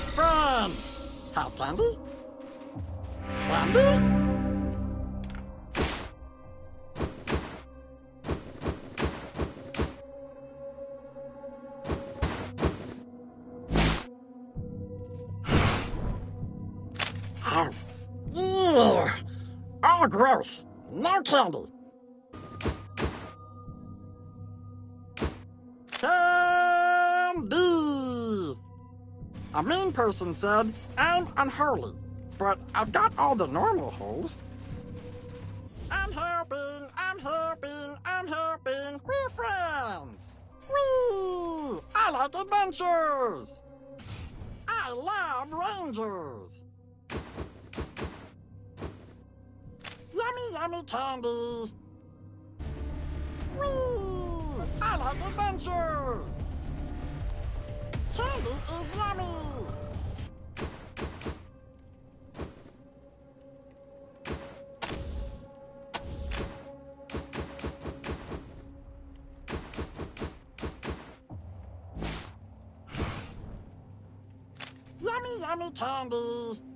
friends! Have candy? Candy? Oh. Oh, gross. No. Candy! A mean person said, I'm unholy, but I've got all the normal holes. I'm helping, I'm helping, I'm helping. We're friends. Whee! I like adventures. I love rangers. Yummy, yummy candy. Whee! I like adventures. Yummy, yummy candy.